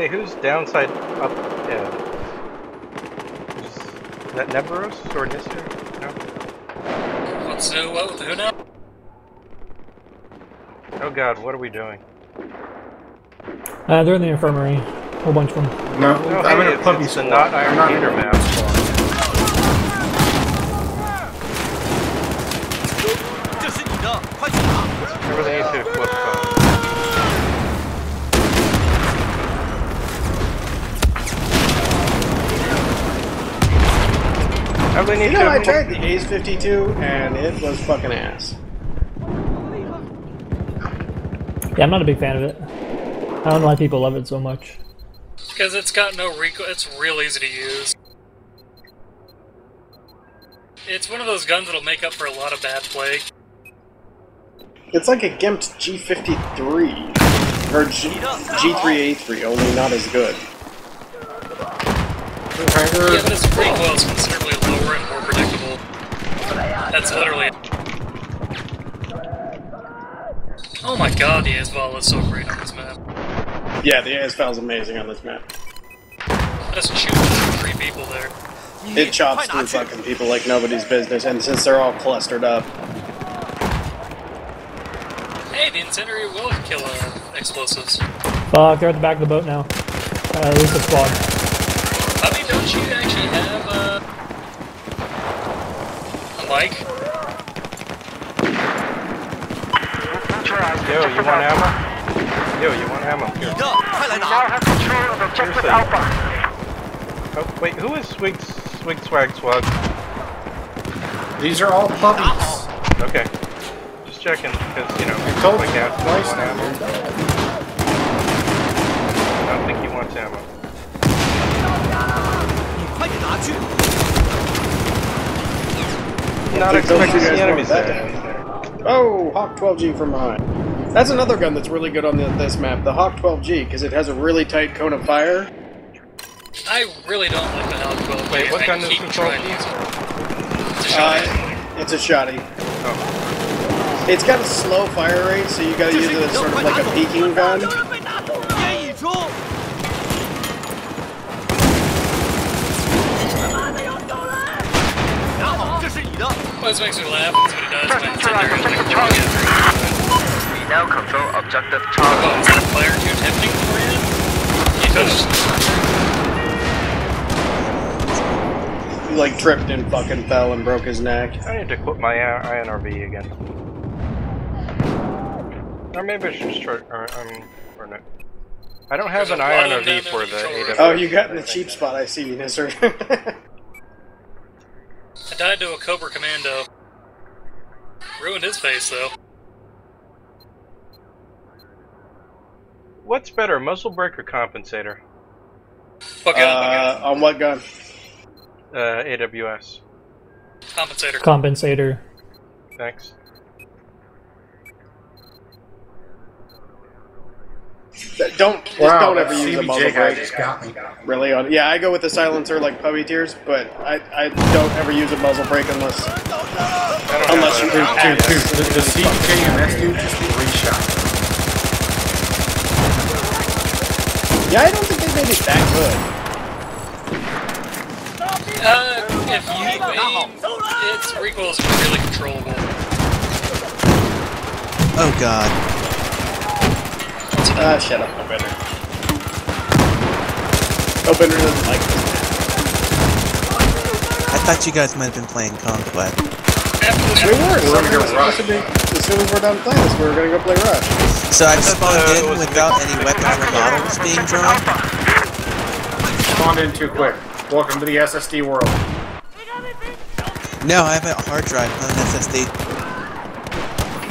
Hey, who's downside up? Yeah. Is that Neburos or Nister? No. What's new? What who now? Oh God, what are we doing? Uh, they're in the infirmary. A whole bunch of them. No, No, I'm hey, in a it's- puppy it's the not Iron I'm not Gator in a map. Everything needs to flip phone. You know, to I tried the Ace 52 and it was fucking ass. Yeah, I'm not a big fan of it. I don't know why people love it so much. Because it's got no recoil. It's real easy to use. It's one of those guns that'll make up for a lot of bad play. It's like a GIMP G53 or G- G3A3, only not as good. Yeah, but its recoil is considerably lower and more predictable. That's literally. Oh my god, the Asval is so great on this map. Yeah, the ASVAL is amazing on this map. Just shoot through three people there. It chops through fucking people like nobody's business, and since they're all clustered up, Hey, the incendiary will kill uh, explosives. Fuck, they're at the back of the boat now. Uh, at least a squad. I mean, don't you actually have uh, a mic? Yo, you want ammo? Yo, you want ammo? Here. Seriously. Oh, wait, who is Swig, Swig Swag Swag? These are all puppies. Okay. Just checking, because, you know, I told my you cat twice want ammo. now. I don't think he wants ammo. Not I told expecting the enemies there. oh, Hawk 12G from behind. That's another gun that's really good on the, this map, the Hawk 12G, because it has a really tight cone of fire. I really don't like the Hawk 12G. Wait, what I gun is keep this trying to called? use it. It's a shotgun. Uh, it's a shotty. Oh, It's got a slow fire rate, so you gotta use it as sort of like a peeking gun. Always makes me laugh. That's what he does. When incendiary is like, throwing it. We now control objective Oh, Charlie. is that fire too tempting for you? You just He like tripped and fucking fell and broke his neck. I need to quit my INRV again. Or maybe I should just try, or, um, or no. I don't have There's an a lot INRV for the AWS. Oh, you got in the cheap spot, I see, you, Nisser. I died to a Cobra Commando. Ruined his face though. What's better, muzzle brake or compensator? What gun? uh, on what gun? Uh, AWS. Compensator. Compensator. Thanks. Don't just Wow, don't ever use a muzzle brake. just got me. Really on yeah, I go with the silencer like Puppy Tears, but I, I don't ever use a muzzle brake unless Unless have you do- Dude, dude, the, the CBJ and S dude just re-shot. Yeah, I don't think they made it that good. Uh, if you aim, its recoil is really controllable. Oh god. Ah, shut up, Opender. Opender doesn't like this. I thought you guys might have been playing Conquest. We were. We're gonna go supposed rush. to be, as soon as we're done playing this, we were gonna go play Rush. So I've spawned uh, in without any weapons or models being drawn. Spawned in too quick. Welcome to the SSD world. No, I have a hard drive, not an SSD.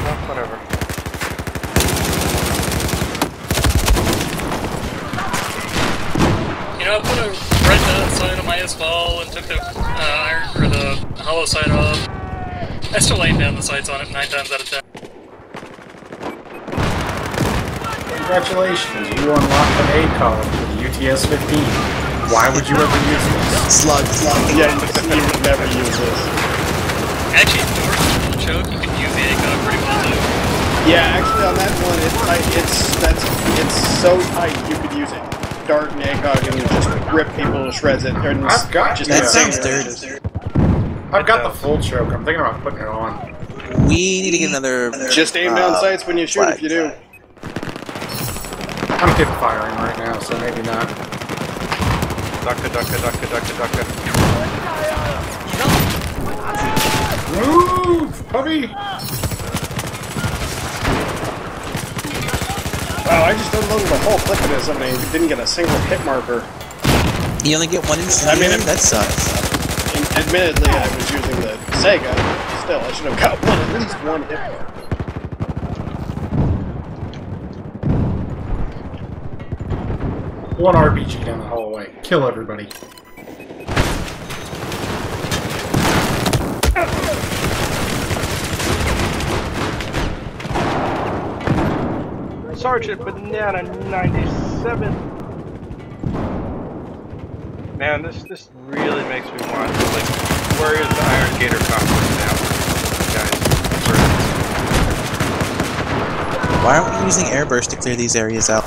Oh, whatever. You know, I put a red dot side on my S-ball and took the uh, iron or the hollow side off. I still laid down the sights on it nine times out of ten. Congratulations, you unlocked an A column for the UTS-15. Why would you ever use this? Slug, slug. Yeah, you, you would never use this. Actually, North Full Choke, you can use the ACOG pretty well too. Yeah, actually on that one, it's tight. It's that's it's so tight you could use it. Dart and ACOG and just rip people to shreds. It and I've got- just That sounds dirty. I've got the full choke. I'm thinking about putting it on. We need to get another. Just aim down uh, sights when you shoot. flag. If you do, I'm hip firing right now, so maybe not. Ducka, ducka, ducka, ducka, ducka. Move, puppy! Wow! I just unloaded a whole clip into somebody and didn't get a single hit marker. You only get one I incendiary? mean, it- that sucks. Admittedly, I was using the Saiga. Still, I should have got one at least one hit marker. One RPG down the hallway. Kill everybody. Sergeant Banana 97. Man, this this really makes me want to, like where is the Iron Gator conference now? Guys. Why aren't we using airburst to clear these areas out?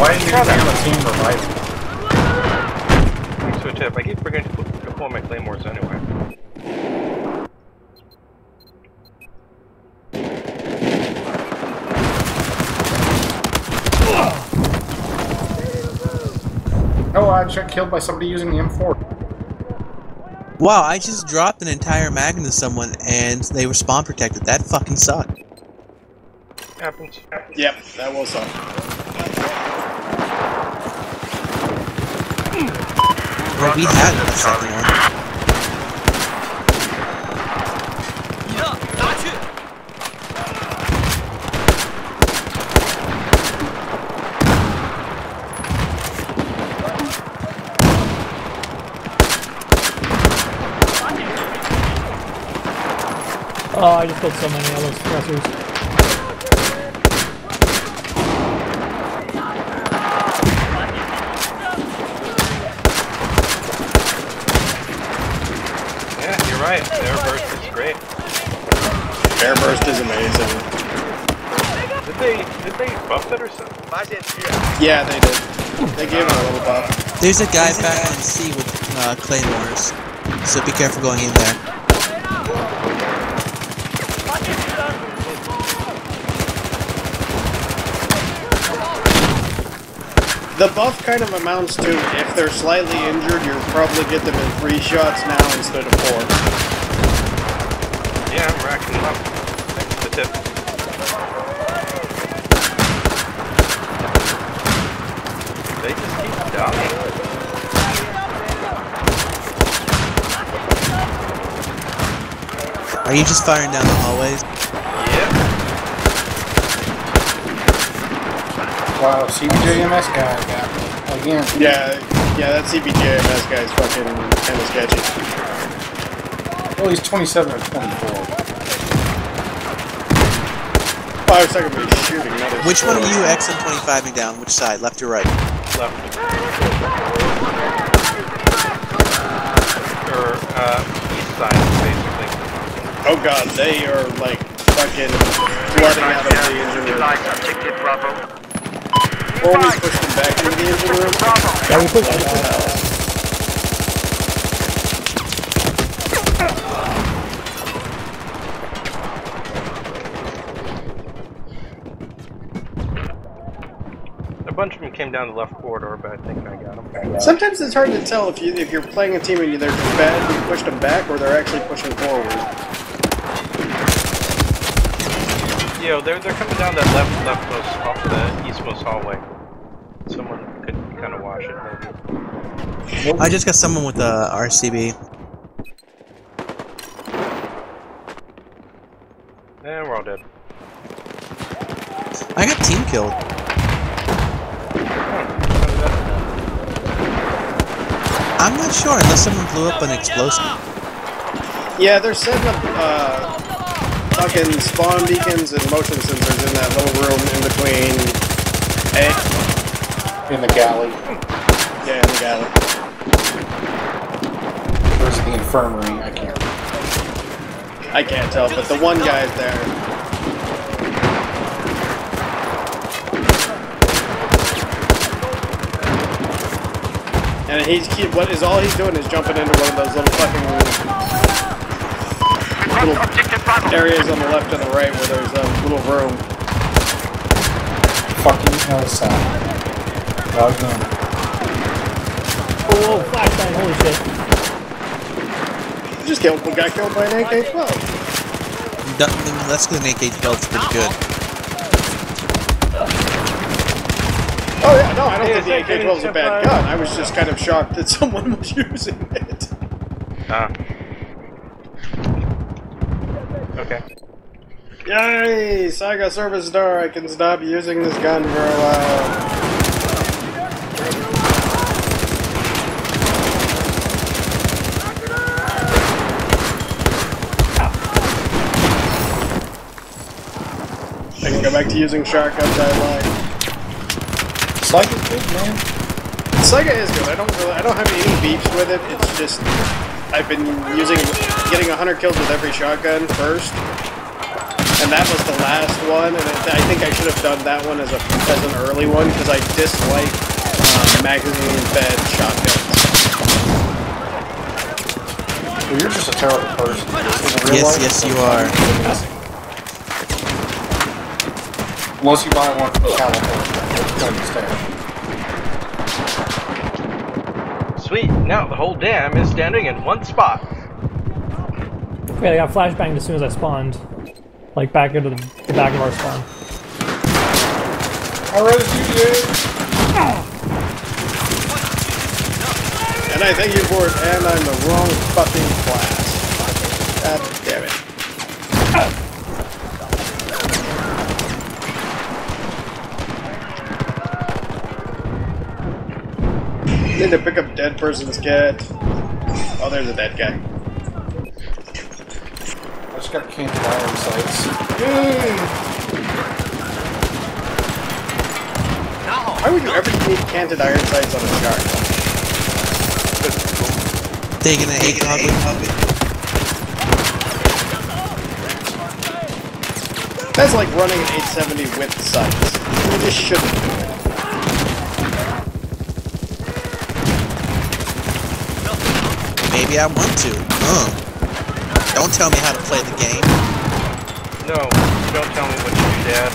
Why didn't you have a team revive? Thanks for a tip. I keep forgetting to put- to pull my claymores anyway. I just got killed by somebody using the M4. Wow, I just dropped an entire mag into someone and they were spawn protected. That fucking sucked. Happens. Yep, that will suck. Well, we had a second one. Oh, I just killed so many of those suppressors. Yeah, you're right. Their burst is great. Airburst is amazing. Did they did they buff it or something? Yeah, they did. They gave it a little buff. There's a guy back on C with uh, claymores, so be careful going in there. The buff kind of amounts to if they're slightly injured, you'll probably get them in three shots now instead of four. Yeah, I'm racking them up. Thanks for the tip. They just keep dying. Are you just firing down the hallways? Yep. Wow, CBJMS guy got me. Again. Yeah, yeah, that CBJMS guy's fucking kind of sketchy. Well, he's 27 or 24. Five second be shooting. That is Which one are you XM25ing down? Which side? Left or right? Left. Or uh, east side, basically. Oh god, they are like fucking flooding out of the engine room. Utilize Bravo. We push them back the engine room. Yeah, we put uh, A bunch of them came down the left corridor, but I think I got them. Sometimes it's hard to tell if you if you're playing a team and they're just bad, you pushed them back, or they're actually pushing forward. Yo, they're they're coming down that left leftmost off the eastmost hallway. Someone could kind of watch it, maybe. I just got someone with a RCB. And we're all dead. I got team killed. I'm not sure unless someone blew up an explosive. Yeah, they're setting up uh, fucking spawn beacons and motion sensors in that little room in between A. In the galley. Yeah, in the galley. Where's the infirmary? I can't. I can't tell, but the one guy's there. And he's he, what is all he's doing is jumping into one of those little fucking little areas on the left and the right where there's a little room. Fucking Hellside. Doggone. Oh, whoa, flashbang, holy shit. He just killed got killed by an AK-12. Dun- Let's get an AK-12. It's pretty good. Oh yeah, no, I don't Yeah, think the AK-12 is a bad gun. I was just kind of shocked that someone was using it. Ah. Okay. Yay! Saiga Service Star, I can stop using this gun for a while. I can go back to using shotguns I like. It's like it's good, man. Saiga is good. I don't really, I don't have any beefs with it. It's just I've been using getting 100 kills with every shotgun first, and that was the last one. And I I think I should have done that one as a as an early one because I dislike um, magazine-fed shotguns. Well, you're just a terrible person. Yes, life, yes, you are. Unless you buy one from California. It's understand. Sweet. Now the whole dam is standing in one spot. Yeah, I got flashbanged as soon as I spawned. Like back into the, the back of our spawn. Alright, you did. And I thank you for it. And I'm the wrong fucking class. God Need to pick up dead person's cat. Oh, there's a dead guy. I just got canted iron sights. Why would you ever need canted iron sights on a shark? Taking an AK. That's like running an 870 with sights. You just shouldn't do it. Maybe I want to. Uh. Don't tell me how to play the game. No, don't tell me what to do, Dad.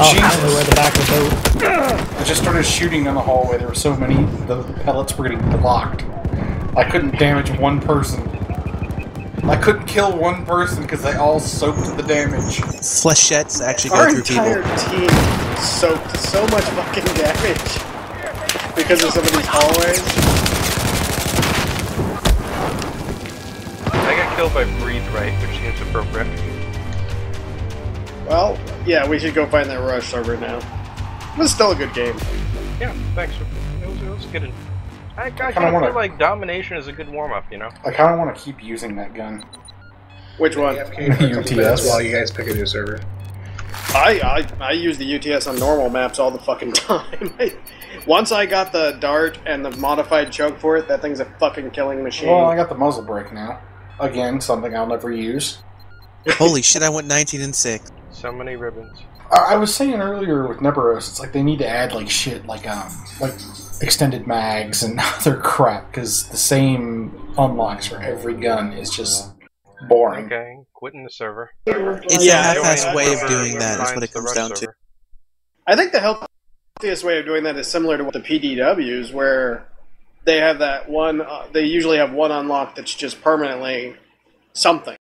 Oh, Jesus. finally we're at the back of the boat. I just started shooting down the hallway. There were so many, the pellets were getting blocked. I couldn't damage one person. I couldn't kill one person because they all soaked the damage. Flechettes actually go through people. Our entire team soaked so much fucking damage because of some of these hallways. I got killed by Breathe Right, which seems appropriate. Well, yeah, we should go find that rush server now. It was still a good game. Yeah, thanks. It was, it was good. I, I kind kinda wanna- feel like domination is a good warm up, you know? I kind of want to keep using that gun. Which one? AFK for a UTS. while you guys pick a new server. I, I I use the UTS on normal maps all the fucking time. Once I got the dart and the modified choke for it, that thing's a fucking killing machine. Well, I got the muzzle brake now. Again, something I'll never use. Holy shit, I went 19 and 6. So many ribbons. I, I was saying earlier with Neberos, it's like they need to add like shit, like um, like extended mags and other crap, because the same unlocks for every gun is just boring. Okay, quitting the server. It's Yeah, a half-assed I- I- way of Whoever doing that, is what it comes rush down to. I think the healthiest way of doing that is similar to what the PDWs, where they have that one. Uh, they usually have one unlock that's just permanently something.